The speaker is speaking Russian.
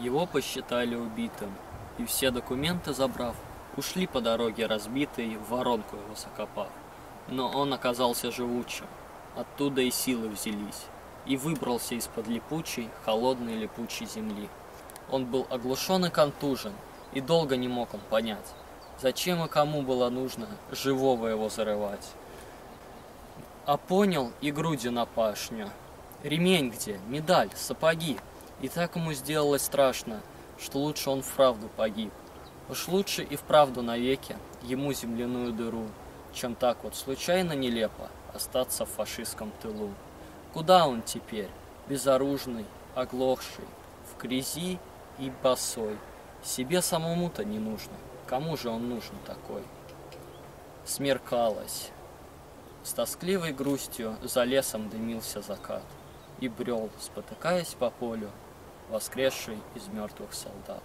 Его посчитали убитым, и все документы забрав, ушли по дороге разбитые, в воронку его закопав. Но он оказался живучим, оттуда и силы взялись, и выбрался из-под липучей, холодной липучей земли. Он был оглушен и контужен, и долго не мог он понять, зачем и кому было нужно живого его зарывать. А понял и грудью на пашню. Ремень где, медаль, сапоги. И так ему сделалось страшно, что лучше он вправду погиб. Уж лучше и вправду навеки ему земляную дыру, чем так вот случайно нелепо остаться в фашистском тылу. Куда он теперь, безоружный, оглохший, в грязи и босой? Себе самому-то не нужно, кому же он нужен такой? Смеркалось. С тоскливой грустью за лесом дымился закат и брел, спотыкаясь по полю, воскресший из мертвых солдат.